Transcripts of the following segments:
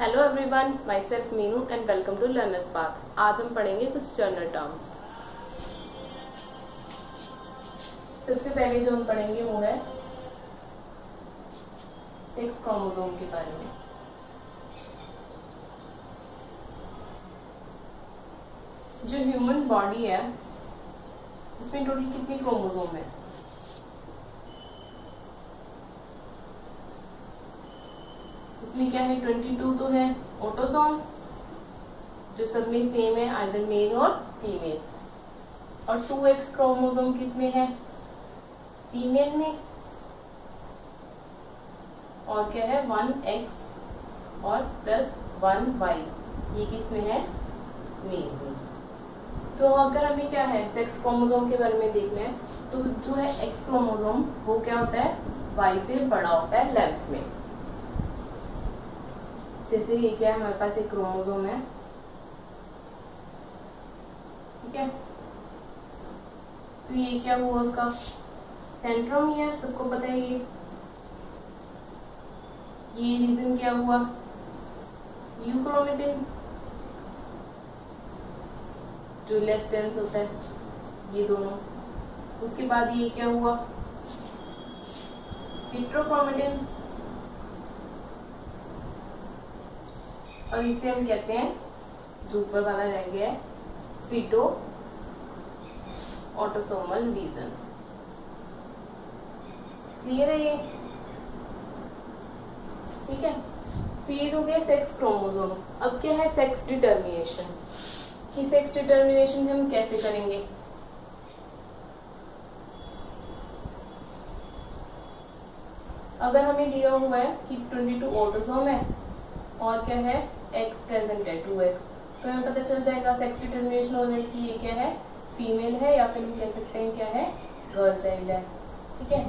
Hello everyone my self Meenu and welcome to learners path आज हम पढ़ेंगे कुछ जर्नल टर्म्स सबसे पहले जो हम पढ़ेंगे वो है सेक्स क्रोमोसोम के बारे में। जो ह्यूमन बॉडी है, उसमें टोटल कितनी क्रोमोसोम है? इसमें क्या है ट्वेंटी टू तो है ऑटोजोम जो सब में सेम है आइदर मेल और फीमेल और टू एक्स क्रोमोजोम किसमें है? फीमेल में. और क्या है? वन एक्स और प्लस वन वाई ये किसमें है? मेल में. तो अगर हमें क्या है सेक्स क्रोमोजोम के बारे में देखना है तो जो है एक्स क्रोमोजोम वो क्या होता है? वाई से बड़ा होता है लेंथ में. जैसे ये क्या हमारे पास एक क्रोमोसोम है? ठीक है? तो ये क्या हुआ उसका? सेंट्रोमियर, सबको पता है ये? ये रीजन क्या हुआ? यूक्रोमेटिन जो लेस डेंस होता है, ये दोनों। उसके बाद ये क्या हुआ? हिट्रोक्रोमेटिन और इसे हम कहते हैं जो ऊपर वाला रह गया है सीटो ऑटोसोमल रीजन। क्लियर है ये? ठीक है? तो ये हो गया सेक्स क्रोमोसोम अब क्या है सेक्स डिटर्मिनेशन कि सेक्स डिटर्मिनेशन हम कैसे करेंगे? अगर हमें दिया हुआ है कि 22 ऑटोसोम है, और क्या है? एक्स प्रेजेंट है टू एक्स तो हमें पता चल जाएगा सेक्स डिटर्मिनेशन हो जाएगी ये क्या है? फीमेल है, या फिर हम कह सकते हैं क्या है? गर्ल चाइल्ड है। ठीक है?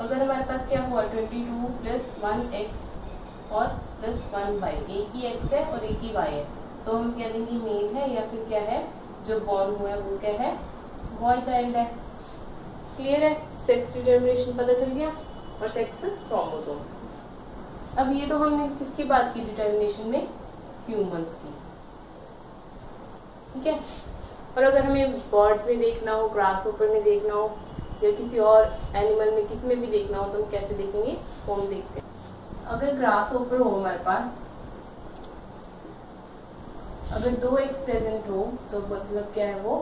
अगर हमारे पास क्या हुआ twenty two plus one X और प्लस वन वाई एक ही एक्स है और एक ही वाई है। तो हम कह देंगे मेल है, या फिर क्या है? जो बॉर्न हुआ है, वो क्या है? बॉय चाइल्ड है। क्लियर है? सेक्स डिटर्मिनेशन पता चल गया? और सेक्स क्रोमोसोम अब ये तो हमने किसकी बात की डिटर्मिनेशन में? ह्यूमंस की। ठीक है? और अगर हमें बर्ड्स में देखना हो ग्रास ऊपर में देखना हो, या किसी और एनिमल में किसी में भी देखना हो तो हम कैसे देखेंगे? वो हम देखते हैं। अगर ग्रास ऊपर हो हमारे पास, अगर दो एक्स प्रेजेंट हो तो मतलब क्या है वो?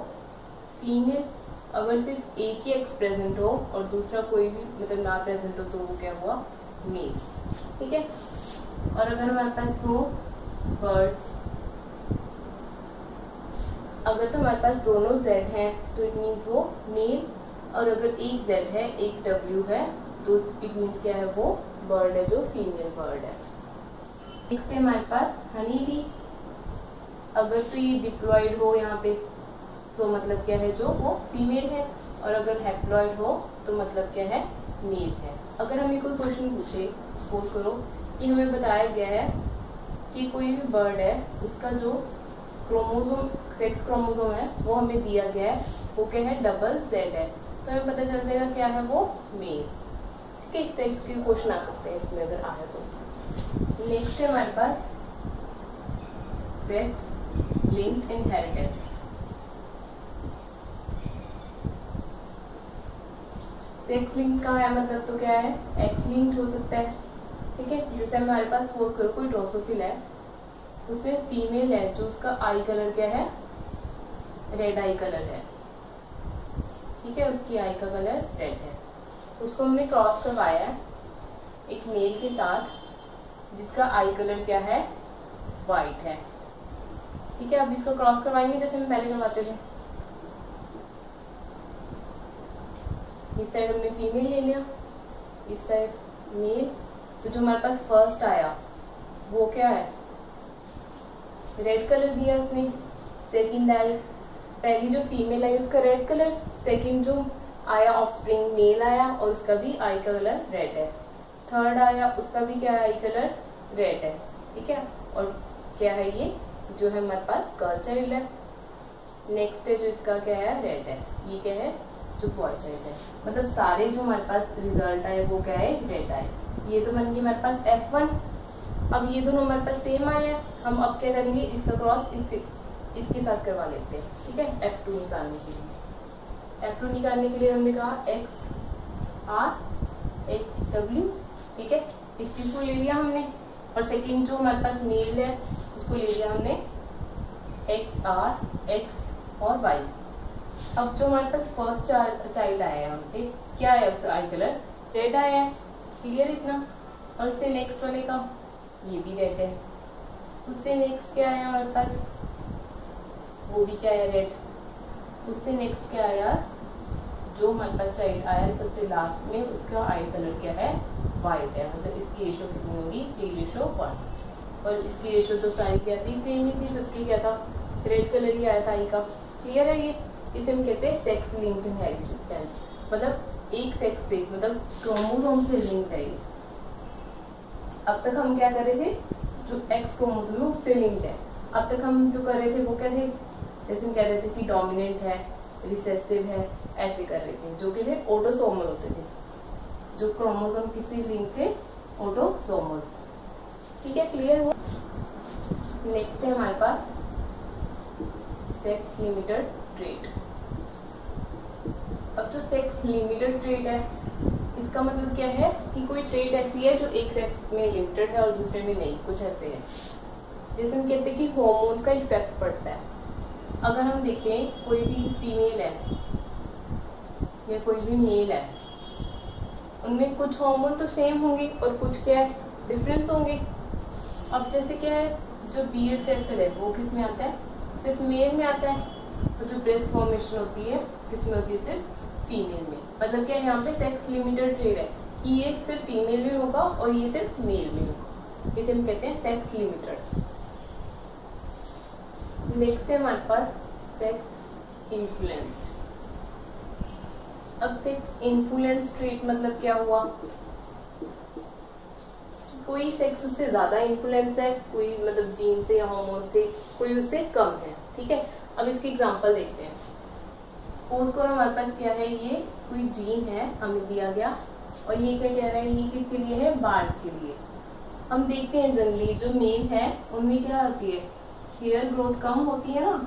फीमेल अगर सिर्फ़ एक ही एक्स प्रेजेंट हो, और दूसरा कोई भी मतलब ना प्रेजेंट हो तो वो क्या हुआ? मेल ठीक है? और अगर हमारे पास हो बर्ड्स अगर तो हमारे पास दोनों जेड हैं तो इट मीन्स वो मेल और अगर एक जेड है, एक डब्ल्यू है तो इट मीन्स क्या है वो बर्ड है, जो फीमेल बर्ड है। नेक्स्ट है हमारे पास हनी बी अगर तो ये डिप्लॉयड हो यहाँ पे तो मतलब क्या है जो वो फीमेल है, और अगर हैप्लॉयड हो तो मतलब क्या है मेल है। अगर हमें कोई क्वेश्चन पूछे सपोज़ करो कि हमें बताया गया है कि कोई भी बर्ड है, उसका जो क्रोमोजोम सेक्स क्रोमोजोम है, वो हमें दिया गया है, वो क्या है डबल जेड है। तो हमें पता चल जाएगा क्या है वो मेल ठीक है, इस टाइप के क्वेश्चन आ सकते हैं इसमें अगर आए तो। नेक्स्ट है हमारे पास sex linked inheritance sex link का है मतलब तो क्या है? एक्स लिंक्ड हो सकता है। ठीक है? जैसे हमारे पास सपोज़ करो कोई ड्रोसोफिल है, उसमें फीमेल है जो उसका आई कलर क्या है? रेड आई कलर है। ठीक है? उसकी आई का कलर रेड है। उसको हमने क्रॉस करवाया है एक मेल के साथ, जिसका आई कलर क्या है? वाइट है। ठीक है? अब इसको क्रॉस करवाएँगे जैसे हम पहले करवाते थे। इस साइड हमने फीमेल ले लिया, इस साइड मेल तो जो हमारे पास फ़र्स्ट आया, वो क्या है? रेड कलर दिया उसने सेकंड आई पहली जो फीमेल आई, उसका रेड कलर सेकंड जो आया ऑफ़ स्प्रिंग मेल आया, और उसका भी आई का कलर रेड है। थर्ड आया, उसका भी क्या आई कलर रेड है। ठीक है? और क्या है ये? जो है हमारे पास गर्ल चाइल्ड है। नेक्स्ट है जो इसका क्या है? रेड है। ये क्या है? जो बॉय चाइल्ड है। मतलब सारे जो हमारे पास रिज़ल्ट आए, वो क्या है? रेड आए। ये तो बन गई हमारे पास एफ़ वन अब ये दोनों हमारे पास सेम आए हैं, हम अब क्या करेंगे, इसका क्रॉस इसके साथ करवा लेते हैं, ठीक है? एफ़ टू निकालने के लिए। एफ़ टू निकालने के लिए हमने कहा एक्स आर एक्स डब्ल्यू ठीक है? इस चीज़ को ले लिया हमने, और सेकंड जो हमारे पास मेल है, उसको ले लिया हमने एक्स आर एक्स और वाई अब जो हमारे पास फ़र्स्ट चाइल्ड आया है पे, क्या है उसका आई कलर रेड आया है। क्लियर इतना और उससे नेक्स्ट वाले का, ये भी रेड है। उससे नेक्स्ट क्या आया हमारे पास? वो भी क्या है रेड उससे नेक्स्ट क्या आया? जो हमारे पास चाइल्ड आया सबसे लास्ट में, उसका आई कलर क्या है? वाइट है। मतलब इसकी रेशो कितनी होगी? थ्री रेशो वन और इसकी रेशो तो सारी क्या थी? सेम ही थी, सबकी क्या था? रेड कलर ही आया था आई का। क्लियर है ये? इसे हम कहते हैं सेक्स लिंक्ड हेरिटेंस मतलब एक सेक्स से मतलब क्रोमोसोम से लिंक है ये। अब तक हम क्या कर रहे थे? जो एक्स क्रोमोसोम है, उससे लिंक्ड है। अब तक हम जो कर रहे थे, वो क्या थे? जैसे हम कह रहे थे कि डोमिनेंट है रिसेसिव है, ऐसे कर रहे थे, जो कि थे ऑटोसोमल होते थे। जो क्रोमोसोम किसी लिंक थे ऑटोसोमल ठीक है क्लियर हुआ? नेक्स्ट है हमारे पास सेक्स लिमिटेड ट्रेट अब जो सेक्स लिमिटेड ट्रेट है। इसका मतलब क्या है कि कोई ट्रेट ऐसी है जो एक सेक्स में लिमिटेड है और दूसरे में नहीं, कुछ ऐसे है। जैसे हम कहते हैं कि हॉर्मोन्स का इफ़ेक्ट पड़ता है। अगर हम देखें, कोई भी फीमेल है या कोई भी मेल है, उनमें कुछ हार्मोन तो सेम होंगे और कुछ क्या है डिफरेंस होंगे। अब जैसे क्या है, जो बी एड फैक्टर है, वो किसमें आता है? सिर्फ़ मेल में आता है। और जो ब्रेस्ट फॉर्मेशन होती है, किसमें होती है, सिर्फ़ फीमेल में। मतलब क्या यहाँ पे सेक्स लिमिटेड ट्रेड है कि ये सिर्फ़ फीमेल में होगा और ये सिर्फ़ मेल में होगा। इसे हम कहते हैं सेक्स लिमिटेड नेक्स्ट है हमारे पास सेक्स इन्फ्लुएंस्ड अब सेक्स इन्फ्लुएंस ट्रेट मतलब क्या हुआ? कोई सेक्स उससे ज़्यादा इन्फ्लुएंस है, कोई मतलब जीन से या हार्मोन से, कोई उससे कम है, ठीक है? अब इसकी एग्जांपल देखते हैं। सपोज़ करो हमारे पास क्या है? ये कोई जीन है हमें दिया गया। और ये क्या कह रहा है? ये किसके लिए है? बार्ड के लिए। हम देखते हैं जनरली जो मेल है उनमें क्या होती है? हेयर ग्रोथ कम होती है ना?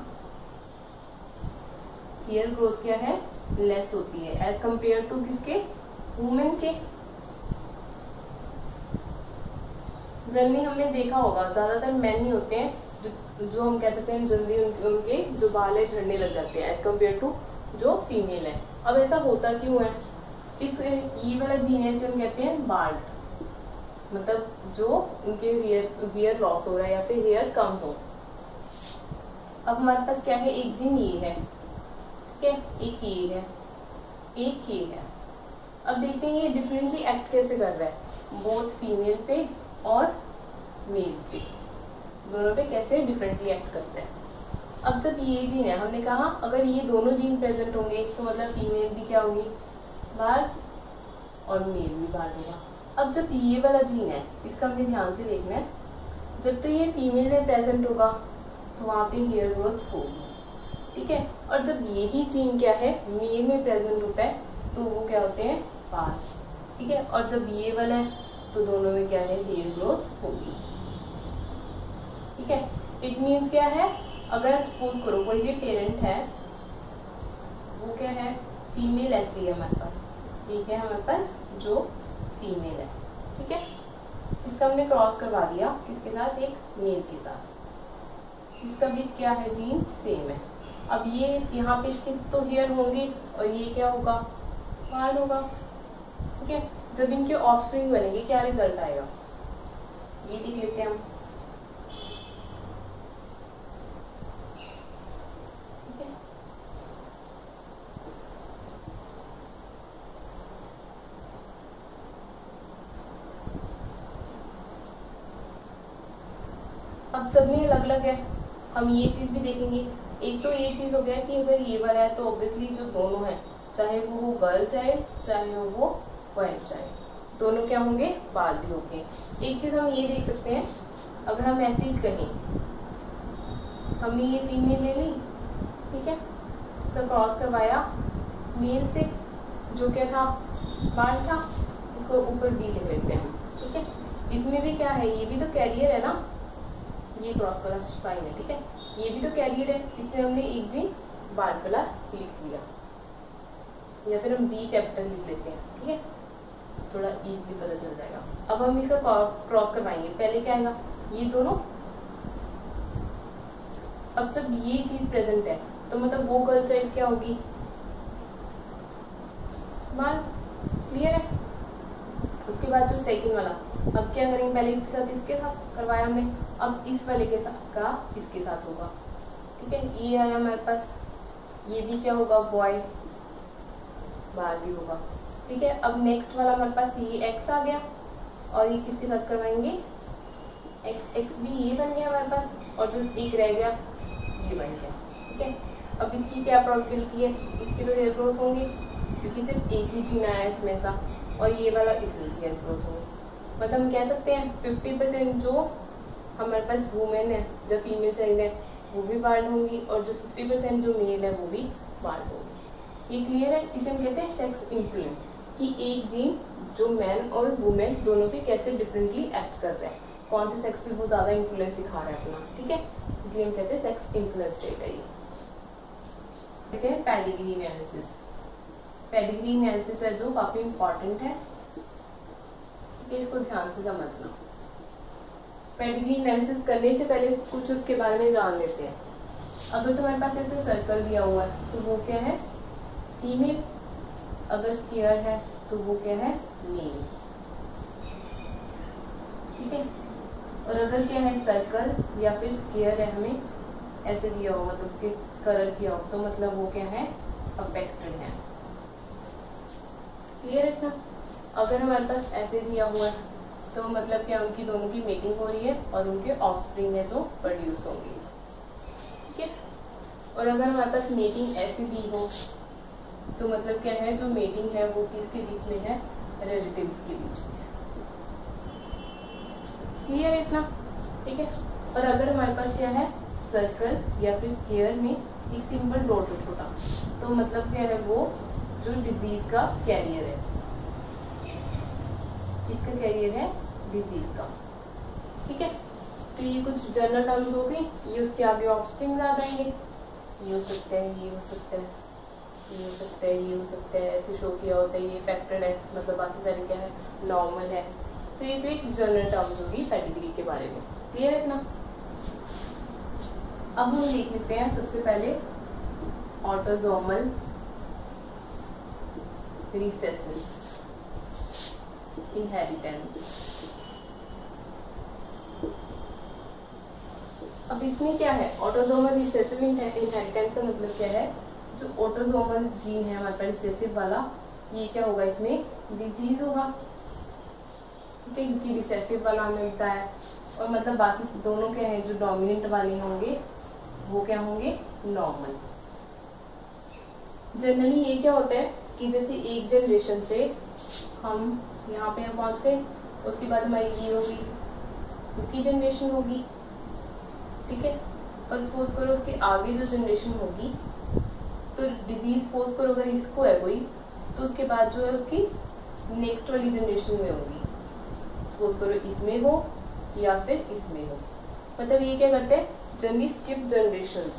हेयर ग्रोथ क्या है? लेस होती है। एज कंपेयर टू किसके? वुमेन के। जनरली हमने देखा होगा ज़्यादातर मैन ही होते हैं जो, जो हम कह सकते हैं जल्दी उनके, उनके जो बाल है झड़ने लग जाते हैं एज कंपेयर टू जो फीमेल है। अब ऐसा होता क्यों है? इस ये वाला जीन है हम कहते हैं बाल्ट मतलब जो उनके हेयर हेयर लॉस हो रहा है या फिर हेयर कम हो। अब हमारे पास क्या है? एक जीन ये है। ठीक है? एक ये है। एक ये है। अब देखते हैं ये डिफरेंटली एक्ट कैसे कर रहा है। बोथ फीमेल पे और मेल पे। दोनों पे कैसे डिफरेंटली एक्ट करते हैं। अब जब ये जीन है। हमने कहा, अगर ये दोनों जीन प्रेजेंट होंगे तो मतलब फीमेल भी क्या होगी? बाहर और मेल भी बाहर होगा। अब जब ये वाला जीन है, इसका हमने ध्यान से देखना है, जब तो ये फीमेल में प्रेजेंट होगा तो वहाँ पे हेयर ग्रोथ होगी। ठीक है? और जब यही जीन क्या है मेल में प्रेजेंट होता है तो वो क्या होते हैं? बाल। ठीक है? और जब ये वाला है तो दोनों में क्या है? हेयर ग्रोथ होगी। ठीक है? इट मीन्स क्या है? अगर सपोज़ करो, कोई भी पेरेंट है, वो क्या है? फीमेल ऐसी है हमारे पास। ठीक है हमारे पास? जो फीमेल है। ठीक है? इसका हमने क्रॉस करवा दिया किसके साथ एक मेल के साथ। जिसका भी क्या है? जीन सेम है। अब ये यहाँ पे तो हेयर होंगे, और ये क्या होगा? बाल होगा। ठीक है? जब इनके ऑफ़ बनेंगे, क्या रिज़ल्ट आएगा? ये देख लेते हैं हम। अब सब में अलग अलग है। हम ये चीज़ भी देखेंगे। एक तो ये चीज़ हो गया कि अगर ये वाला है तो ऑब्वियसली जो दोनों है, चाहे वो हो गर्ल चाइल्ड चाहे वो वो बॉय चाइल्ड दोनों क्या होंगे? बाल भी होंगे। एक चीज़ हम ये देख सकते हैं, अगर हम ऐसे ही कहें, हमने ये फीमेल ले ली, ठीक है? इसका क्रॉस करवाया मेल से जो क्या था, बाल था इसको ऊपर बी ले लेते हैं ठीक है? इसमें भी क्या है, ये भी तो कैरियर है ना? ये क्रॉस वाला साइन है, ठीक है? ये भी तो कैरियर है, इसमें हमने एक जी बार वाला लिख दिया या फिर हम बी कैपिटल लिख लेते हैं, ठीक है? थोड़ा इजीली पता चल जाएगा। अब हम इसका क्रॉस करवाएँगे। पहले क्या आएगा? ये दोनों। अब जब ये चीज़ प्रेजेंट है तो मतलब वो गर्ल चाइल्ड क्या होगी? बाल क्लियर है। उसके बाद जो सेकंड वाला। अब क्या करेंगे? पहले इसके साथ इसके साथ करवाया हमने। अब इस वाले के साथ का इसके साथ होगा? ठीक है, ये आया हमारे पास, ये भी क्या होगा? बॉय बाल भी होगा। ठीक है, अब नेक्स्ट वाला हमारे पास ये एक्स आ गया और ये किसके साथ करवाएँगे? एक्स एक्स भी ये बन गया हमारे पास और जो एक रह गया, ये बन गया। ठीक है, अब इसकी क्या प्रोबेबिलिटी है? इसके तो हेयर ग्रोथ होंगे, क्योंकि सिर्फ़ एक ही जीन आया इसमें सा, और ये वाला इसमें हेयर ग्रोथ होंगे। मतलब हम कह सकते हैं फिफ्टी परसेंट जो हमारे पास वुमेन है, जो फीमेल चाइल्ड है, वो भी बार्ड होंगी और जो फिफ्टी परसेंट जो मेल है, वो भी बार्ड होंगी। ये क्लियर है? इसे हम कहते हैं सेक्स इन्फ्लुएंस कि एक जीन जो मैन और वुमेन दोनों पे कैसे डिफरेंटली एक्ट कर रहे हैं। कौन से सेक्स पे वो ज़्यादा इन्फ्लुएंस सिखा रहा है अपना, ठीक है? इसलिए हम कहते हैं सेक्स इन्फ्लुएंस है ये। कहते हैं पेडिग्री एनालिसिस पेडिग्री एनालिसिस है जो काफ़ी इंपॉर्टेंट है, इसको ध्यान से समझना। पेडिग्री एनालिसिस करने से पहले कुछ उसके बारे में जान लेते हैं। अगर तुम्हारे पास ऐसे सर्कल दिया हुआ है तो वो क्या है? फीमेल अगर स्केयर है तो वो क्या है? मेल ठीक है? और अगर क्या है सर्कल या फिर स्केयर है हमें ऐसे दिया होगा तो उसके कलर किया हो तो मतलब वो क्या है? अफेक्टेड है। क्लियर है अगर हमारे पास ऐसे दिया हुआ है तो मतलब क्या उनकी दोनों की मेकिंग हो रही है और उनके ऑफस्प्रिंग है जो प्रोड्यूस होंगे। ठीक है? और अगर हमारे पास मेकिंग ऐसी दी हो तो मतलब क्या है? जो मेटिंग है वो किसके बीच में है? रिलेटिव्स के बीच में क्लियर इतना? ठीक है? और अगर हमारे पास क्या है? सर्कल या फिर स्केयर में एक सिंपल डॉट है छोटा। तो मतलब क्या है वो? जो डिज़ीज़ का कैरियर है। किसका कैरियर है? डिज़ीज़ का ठीक है? तो ये कुछ जनरल टर्म्स हो गई। ये उसके आगे ऑप्सप्रिंग आ जाएँगे ये हो सकता है, ये हो सकता है, ये हो सकता है, ये हो सकता है। ऐसे शो किया होता है, ये फैक्टर है मतलब बाकी सारे क्या है? नॉर्मल है। तो ये तो एक जनरल टर्म्स होगी पेडिग्री के बारे में। क्लियर है ना अब हम देख लेते हैं सबसे पहले ऑटोजोमल रिसेसिव इनहेरिटेंस अब इसमें क्या है? ऑटोजोमल इनहेरिटेंस का मतलब क्या है? जो ऑटोजोमल जीन है, हमारे पास वाला, ये क्या होगा इसमें? डिज़ीज़ होगा। ठीक है, क्योंकि रिसेसिव वाला हमें बताया और मतलब बाकी दोनों क्या है, जो डोमिनेंट वाले होंगे, वो क्या होंगे? नॉर्मल जनरली ये क्या होता है कि जैसे एक जनरेशन से हम यहाँ पे हम पहुँच गए, उसके बाद हमारी ये होगी, उसकी जनरेशन होगी। ठीक है? और सपोज़ करो उसके आगे जो जनरेशन होगी तो डिज़ीज़ सपोज़ करो अगर इसको है कोई तो उसके बाद जो है उसकी नेक्स्ट वाली जनरेशन में होगी। सपोज़ करो इसमें हो या फिर इसमें हो। मतलब ये क्या करते हैं? Generally skip generation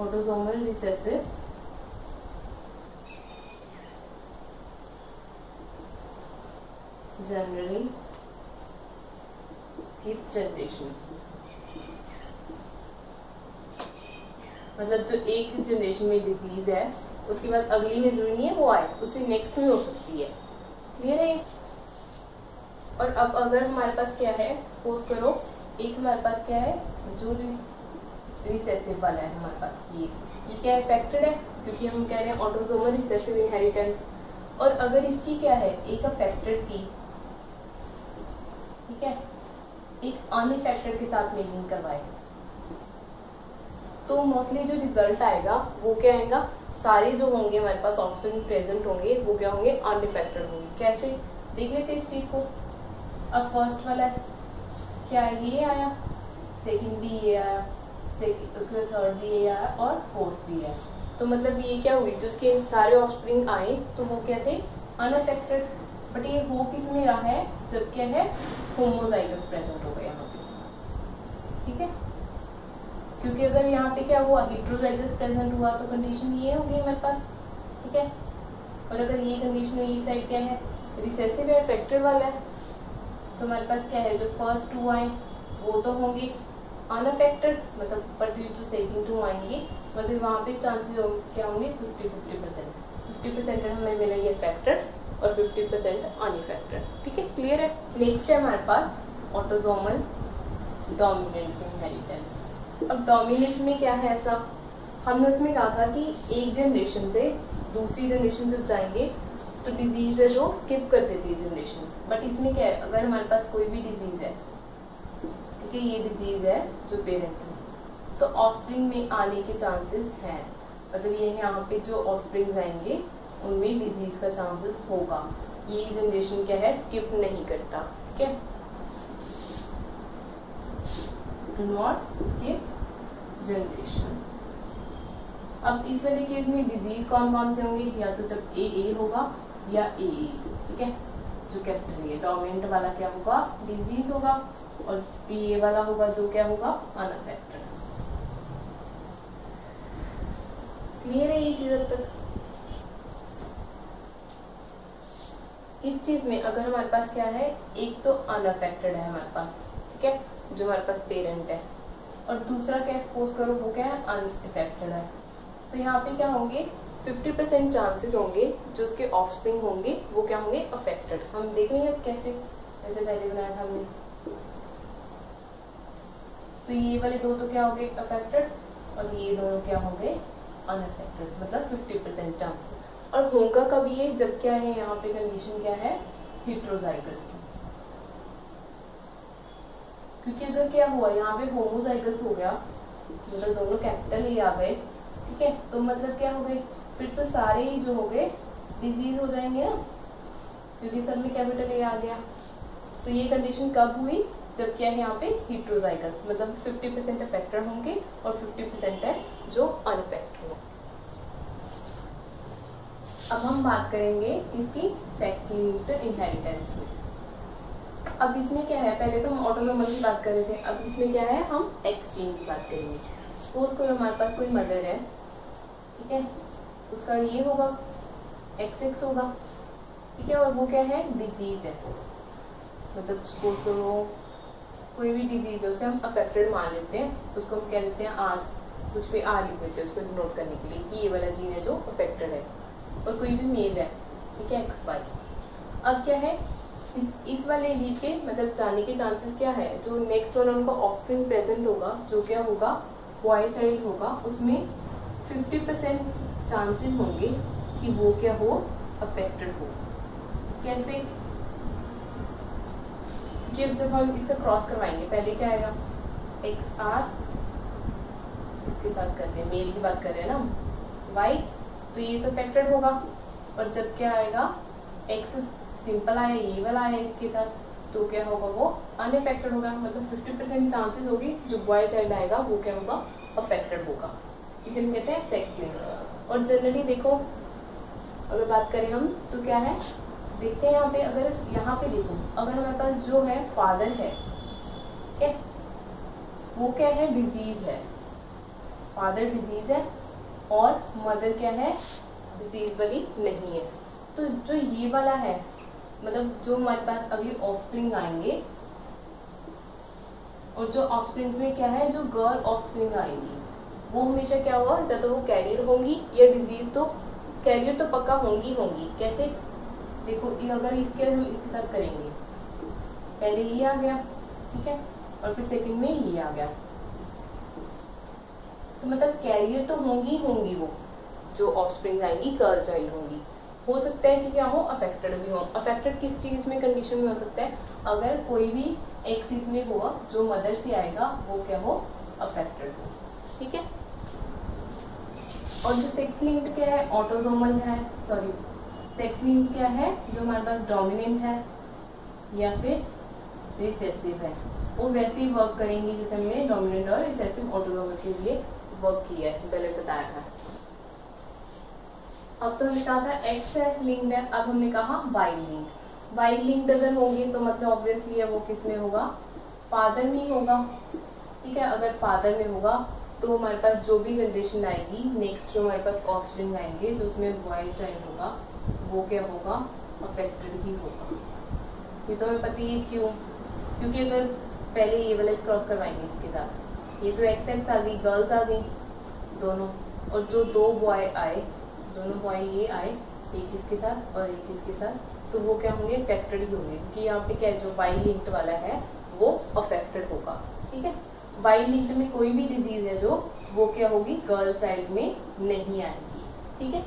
autosomal recessive generally skip generation मतलब जो एक जनरेशन में डिज़ीज़ है, उसके बाद अगली में ज़रूरी नहीं है, वो आए। उससे नेक्स्ट में हो सकती है। क्लियर है? और अब अगर हमारे पास क्या है सपोज़ करो, एक हमारे पास क्या है, जो रिसेसिव वाला है हमारे पास, ये ये क्या इफेक्टेड है? क्योंकि हम कह रहे हैं ऑटोजोमल रिसेसिव इनहेरिटेंस और अगर इसकी क्या है, एक अफेक्टेड की, ठीक है? एक अनइफेक्टेड के साथ मेकिंग करवाए तो मोस्टली जो रिज़ल्ट आएगा, वो क्या आएगा? सारे जो होंगे हमारे पास ऑप्शन प्रेजेंट होंगे, वो क्या होंगे? अनइफेक्टेड होंगे। कैसे? देख लेते इस चीज़ को। अब फ़र्स्ट वाला क्या ये आया। सेकंड भी ये आया। उसके बाद थर्ड भी ये आया और फोर्थ भी आया तो मतलब ये क्या हुई? जो उसके सारे ऑफस्प्रिंग आए तो वो क्या थे? अनअफेक्टेड बट ये हो किसमें रहा है, जब क्या है होमोजाइगस प्रेजेंट होगा यहाँ पे। ठीक है? क्योंकि अगर यहाँ पे क्या हुआ हिट्रोजाइगस प्रेजेंट हुआ तो कंडीशन ये होगी हमारे पास। ठीक है? और अगर ये कंडीशन ये साइड क्या है रिसेसिव है फैक्टर वाला है तो हमारे पास क्या है, जो फ़र्स्ट टू आए, वो तो होंगे अनअफेक्टेड मतलब पर जो सेकंड टू आएँगे मतलब वहाँ पे चांसेस क्या होंगे fifty fifty percent fifty percent हमें मिलेंगे अफेक्टेड और फिफ्टी परसेंट अनइफेक्टेड ठीक है? क्लियर है? नेक्स्ट है हमारे पास ऑटोजोमल डोमिनेंट इनहेरिटेंस अब डोमिनेंट में क्या है ऐसा? हमने उसमें कहा था कि एक जनरेशन से दूसरी जनरेशन जब जाएँगे तो डिज़ीज़ है जो स्किप कर देती है जनरेशन बट इसमें क्या है? अगर हमारे पास कोई भी डिज़ीज़ है ठीक है ये डिज़ीज़ है जो पेरेंट है तो ऑस्प्रिंग में आने के चांसेस हैं। मतलब ये यहाँ पे जो ऑस्प्रिंग आएँगे उनमें डिज़ीज़ का चांसेस होगा। ये जनरेशन क्या है? स्किप नहीं करता, ठीक है? डू नॉट स्किप जनरेशन अब इस वाले केस में डिज़ीज़ कौन कौन से होंगे? या तो जब ए ए होगा, या ए ठीक है? जो कैपिटल ए डोमिनेंट वाला क्या होगा? डिज़ीज़ होगा, और पी ए वाला होगा, जो क्या होगा? अनअफेक्टेड क्लियर है ये चीज़ अब तक? इस चीज़ में अगर हमारे पास क्या है, एक तो अनअफेक्टेड है हमारे पास, ठीक है, जो हमारे पास पेरेंट है। और दूसरा क्या सपोज़ करो वो क्या है अनइफेक्टेड है। तो यहाँ पे क्या होंगे 50% परसेंट चांसेज होंगे, जो उसके ऑफस्प्रिंग होंगे, वो क्या होंगे अफेक्टेड हम देख लेंगे कैसे जैसे पहले बनाया था हमने। तो ये वाले दो तो क्या हो गए अफेक्टेड और ये दोनों क्या हो गए अनअफेक्टेड मतलब 50% परसेंट चांसेस और होगा कब ये? जब क्या है, यहाँ पे कंडीशन क्या है? हिट्रोजाइगस की। क्योंकि अगर क्या हुआ, यहाँ पे होमोजाइगस हो गया मतलब दोनों कैपिटल ही आ गए, ठीक है? तो मतलब क्या हो गए? फिर तो सारे ही जो हो गए डिज़ीज़ हो जाएँगे ना? क्योंकि सब में कैपिटल ए आ गया। तो ये कंडीशन कब हुई? जब क्या है यहाँ पे? हीट्रोजाइगस मतलब 50 परसेंट होंगे और 50 परसेंट है जो अनफेक्टेड हो अब हम बात करेंगे इसकी सेक्स लिंक्ड इनहेरिटेंस में अब इसमें क्या है? पहले तो हम ऑटोनोमल की बात कर रहे थे। अब इसमें क्या है? हम एक्सचेंज की बात करेंगे। सपोज़ कोई हमारे पास कोई मदर है, ठीक है? उसका ये होगा एक्स एक्स होगा, ठीक है? और वो क्या है? डिज़ीज़ है। मतलब सपोज़ करो, कोई भी डिज़ीज़ है, उसे हम अफेक्टेड मान लेते हैं। उसको हम कह देते हैं? आर कुछ भी आर लिख देते हैं उसको नोट करने के लिए। कि ये वाला जीन है जो अफेक्टेड है। और कोई भी मेल है, ठीक है एक्स वाई अब क्या है? इस इस वाले लीड के मतलब जाने के चांसेस क्या है? जो नेक्स्ट वाला उनका ऑफस्प्रिंग प्रेजेंट होगा, जो क्या होगा? बॉय चाइल्ड होगा, उसमें 50 परसेंट चांसेस होंगे कि वो क्या हो अफेक्टेड हो। कैसे? कि जब हम इसका क्रॉस करवाएँगे, पहले क्या आएगा? एक्स आर इसके साथ करते हैं मेल की बात कर रहे हैं ना वाई तो ये तो अफेक्टेड होगा। और जब क्या आएगा? एक्स सिंपल आया, ये वाला आया इसके साथ तो क्या होगा वो? अनइफेक्टेड होगा मतलब 50 परसेंट चांसेस होगी, जो बॉय चाइल्ड आएगा, वो क्या होगा? अफेक्टेड होगा। इसे हम कहते हैं सेक्स लिंक और जनरली देखो, अगर बात करें हम तो क्या है? देखते हैं यहाँ पे, अगर यहाँ पे देखो, अगर हमारे पास जो है फादर है क्या वो क्या है? डिज़ीज़ है। फादर डिज़ीज़ है। और मदर क्या है? डिज़ीज़ वाली नहीं है। तो जो ये वाला है मतलब जो हमारे पास अभी ऑफस्प्रिंग आएँगे, और जो ऑफस्प्रिंग में क्या है, जो गर्ल ऑफस्प्रिंग आएँगी, वो हमेशा क्या होगा? या तो वो कैरियर होंगी, या डिज़ीज़ तो कैरियर तो पक्का होंगी होंगी। कैसे? देखो अगर इसके हम इसके साथ करेंगे। पहले ये आ गया, ठीक है? और फिर सेकंड में ये आ गया। तो मतलब कैरियर तो होंगी होंगी वो, जो ऑफस्प्रिंग आएँगी गर्ल चाइल्ड होंगी। हो सकता है कि क्या हो अफेक्टेड भी हो। अफेक्टेड किस चीज़ में कंडीशन में हो सकता है? अगर कोई भी एक चीज़ में होगा जो मदर से आएगा, वो क्या हो? अफेक्टेड हो। ठीक है? और जो सेक्स लिंक्ड क्या है? ऑटोजोमल है सॉरी सेक्स लिंक क्या है? जो हमारे पास डोमिनेंट है, या फिर रिसेसिव है। वो वैसे ही वर्क करेंगे जैसे हमने डोमिनेंट और रिसेसिव ऑटोजोमल के लिए वर्क किया है, पहले बताया था। अब तो हमने कहा था एक्स है लिंक्ड है, अब हमने कहा वाई लिंक वाई लिंक्ड अगर होंगे तो मतलब ऑब्वियसली वो किसमें होगा? फादर में होगा। ठीक है, अगर फादर में होगा तो हमारे पास जो भी जनरेशन आएगी नेक्स्ट जो हमारे पास ऑप्शन आएँगे, जो उसमें बॉय चाइल्ड होगा, वो क्या होगा? अफेक्टेड ही होगा। ये तो हमें पता ही है क्यों? क्योंकि अगर पहले ये वाला क्रॉस करवाएँगे इसके साथ। ये तो एक्स एक्स आ गई गर्ल्स आ गई दोनों। और जो दो बॉय आए, दोनों बॉय ये आए, एक इसके साथ और एक इसके साथ तो वो क्या होंगे अफेक्टेड ही होंगे। क्योंकि यहाँ पे क्या है, जो बाई लिंक्ड वाला है, वो अफेक्टेड होगा। ठीक है? बाई लिंक्ड में कोई भी डिज़ीज़ है जो, वो क्या होगी गर्ल चाइल्ड में नहीं आएगी। ठीक है?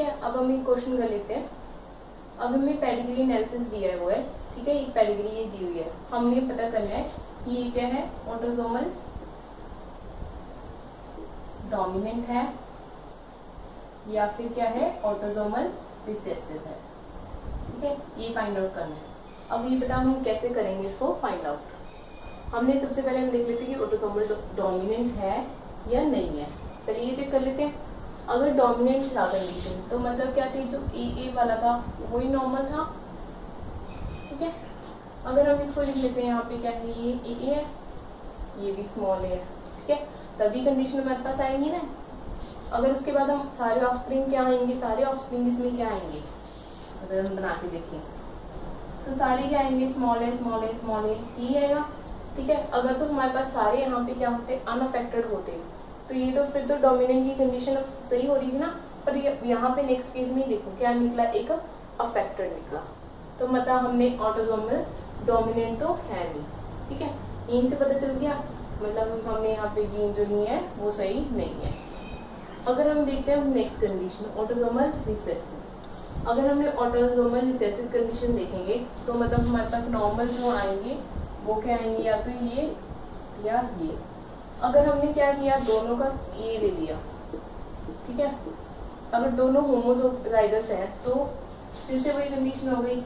है, अब हम एक क्वेश्चन कर लेते हैं। अब हमें पेडिग्री एनालिसिस दिया हुआ है, ठीक है, एक पेडिग्री ये दी हुई है। हमें पता करना है कि ये क्या है? ऑटोजोमल डोमिनेंट है, या फिर क्या है? ऑटोजोमल रिसेसिव है। ठीक है, ये फाइंड आउट करना है। अब ये बता हम कैसे करेंगे इसको? फाइंड आउट हमने सबसे पहले हम देख लेते हैं कि ऑटोजोमल डोमिनेंट है या नहीं है। पहले ये चेक कर लेते हैं। अगर डोमिनेंट था कंडीशन तो मतलब क्या थी जो ए ए वाला था, वही नॉर्मल था? ठीक है? अगर हम इसको लिख लेते हैं, यहाँ पे क्या है? ये ए ए है, ये भी स्मॉल ए है, ठीक है? तभी कंडीशन हमारे पास आएँगी ना? अगर उसके बाद हम सारे ऑफस्प्रिंग क्या आएँगे? सारे ऑफस्प्रिंग इसमें क्या आएँगे? अगर हम बना के देखें तो सारे क्या आएँगे? स्मॉल ए स्मॉल है स्मॉल है ही आएगा, ठीक है? अगर तो हमारे पास सारे यहाँ पे क्या होते? अनअफेक्टेड होते। तो ये तो फिर तो डोमिनेंट की कंडीशन सही हो रही थी ना, पर यहाँ पे नेक्स्ट केस में देखो, क्या निकला? एक अफेक्टेड निकला। तो मतलब हमने ऑटोजोमल डोमिनेंट तो है नहीं, ठीक है? यहीं से पता चल गया मतलब हमने यहाँ पे जीन जो नहीं है, वो सही नहीं है। अगर हम देखते हैं नेक्स्ट कंडीशन ऑटोजोमल रिसेसिव अगर हमने ऑटोजोमल रिसेसिव कंडीशन देखेंगे तो मतलब हमारे पास नॉर्मल जो आएँगे, वो क्या आएँगे? या तो ये या ये। अगर हमने क्या किया? दोनों का ए ले लिया। ठीक है? अगर दोनों होमोजाइगस हैं तो फिर से वही कंडीशन हो गई।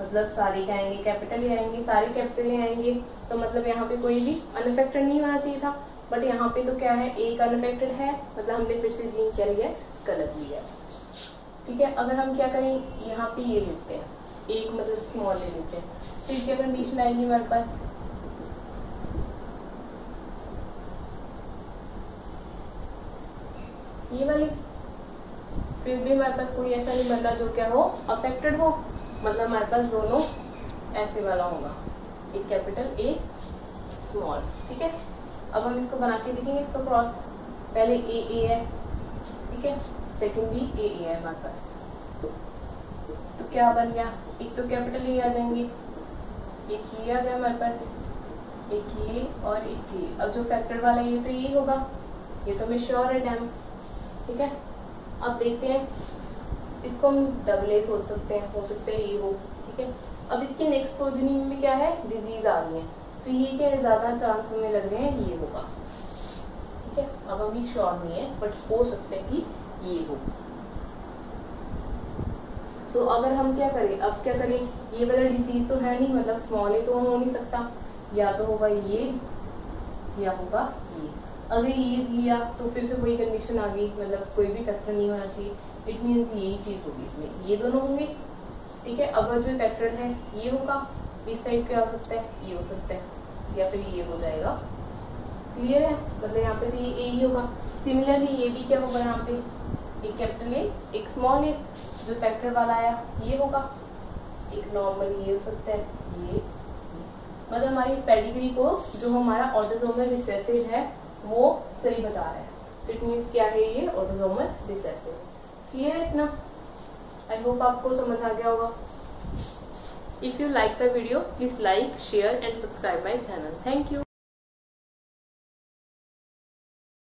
मतलब सारे क्या आएँगे? कैपिटल ही आएँगे, सारे कैपिटल ही आएँगे। तो मतलब यहाँ पे कोई भी अनफेक्टेड नहीं होना चाहिए था। बट यहाँ पे तो क्या है? एक अनफेक्टेड है। मतलब हमने फिर से जीन क्या लिया? गलत लिया। ठीक है? अगर हम क्या करें? यहाँ पे ये लेते हैं। एक मतलब स्मॉल ले लेते हैं। फिर क्या कंडीशन आएगी हमारे पास। ये वाली फिर भी हमारे पास कोई ऐसा नहीं बन रहा जो क्या हो अफेक्टेड हो मतलब हमारे पास दोनों ऐसे वाला होगा। एक कैपिटल एक स्मॉल ठीक है? अब हम इसको बना के देखेंगे, इसको क्रॉस पहले ए ए है, ठीक है? सेकंड भी ए ए है हमारे पास। तो क्या बन गया? एक तो कैपिटल ए आ जाएँगे, एक ये आ गया हमारे पास, एक ये और एक ये। अब जो फैक्टर वाला, ये तो यही होगा। ये तो मैं श्योर है डैम ठीक है? अब देखते हैं। इसको हम डबल ए सोच सकते हैं, हो सकते हैं ये हो, ठीक है? अब इसके नेक्स्ट प्रोजनी में क्या है? डिज़ीज़ आ रही है। तो ये क्या है? ज़्यादा चांस हमें लग रहे हैं ये होगा। ठीक है? अब अभी श्योर नहीं है बट हो सकता है कि ये हो। तो अगर हम क्या करें? अब क्या करें? ये वाला डिज़ीज़ तो है नहीं मतलब स्मॉल ही तो हो नहीं सकता। या तो होगा ये, या होगा ये। अगर ये लिया तो फिर से वही कंडीशन आ गई मतलब कोई भी फैक्टर नहीं होना चाहिए। इट मीन्स यही चीज़ होगी इसमें। ये दोनों होंगे, ठीक है? अगर जो फैक्टर है, ये होगा। इस साइड क्या हो सकता है, ये हो सकता है, या फिर ये हो जाएगा। क्लियर है? मतलब यहाँ पे तो ये ए ही होगा। सिमिलरली ये भी क्या होगा यहाँ पे? एक कैपिटल ए एक स्मॉल ए जो फैक्टर वाला आया, ये होगा। एक नॉर्मल ये हो सकता है, ये। मतलब हमारी पेडिग्री को, जो हमारा ऑटोजोमल रिसेसिव है वो सही बता रहा है। इट मीन्स क्या है ये ऑटोजोमल रिसेसिव क्लियर है इतना? आई होप आपको समझ आ गया होगा। If you like the video please like share and subscribe my channel thank you